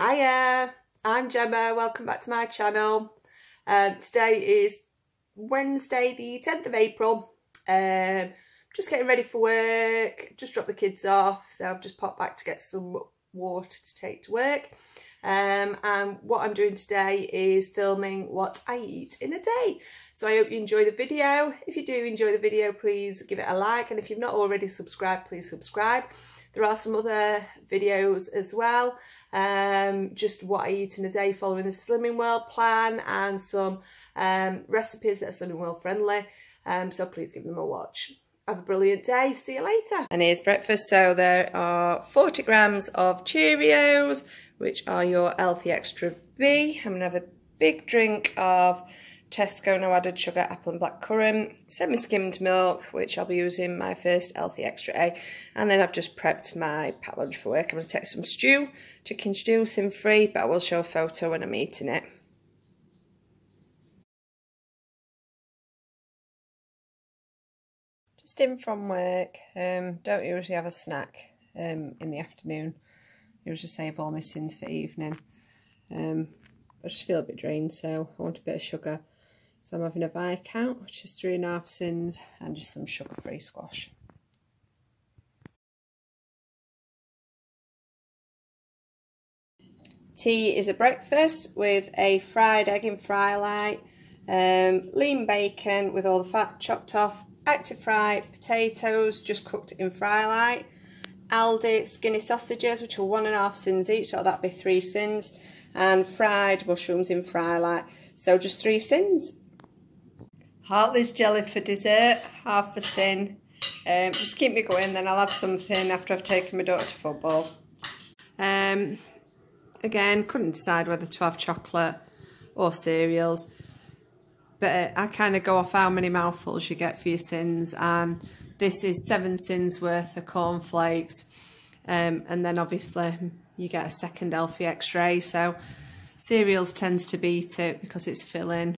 Hiya, I'm Gemma, welcome back to my channel. Um, today is Wednesday the 10th of April. Um, just getting ready for work, just dropped the kids off, so I've just popped back to get some water to take to work. Um, and what I'm doing today is filming what I eat in a day. So I hope you enjoy the video. If you do enjoy the video, please give it a like. And if you've not already subscribed, please subscribe. There are some other videos as well um, just what I eat in a day following the Slimming World plan and some um, recipes that are Slimming World friendly. Um, so please give them a watch. Have a brilliant day. See you later. And here's breakfast. So there are 40 grams of Cheerios, which are your healthy extra B. I'm going to have a big drink of Tesco no added sugar, apple and black currant, semi-skimmed milk, which I'll be using my first Healthy Extra A. And then I've just prepped my packed lunch for work. I'm going to take some stew, chicken stew, sin free, but I will show a photo when I'm eating it. Just in from work, um, don't usually have a snack um, in the afternoon. Usually save all my sins for evening. Um, I just feel a bit drained, so I want a bit of sugar. So I'm having a Viscount, which is three and a half sins, and just some sugar-free squash. Tea is a breakfast with a fried egg in Frylight, um, lean bacon with all the fat chopped off, ActiFry potatoes just cooked in Frylight, Aldi skinny sausages, which are one and a half sins each, so that'd be three sins, and fried mushrooms in Frylight. So just three sins. Hartley's jelly for dessert, half a sin. Um, just keep me going, then I'll have something after I've taken my daughter to football. Um, again, couldn't decide whether to have chocolate or cereals. But I kind of go off how many mouthfuls you get for your sins. And this is seven sins worth of cornflakes. Um, and then obviously you get a second healthy extra. So cereals tends to beat it because it's filling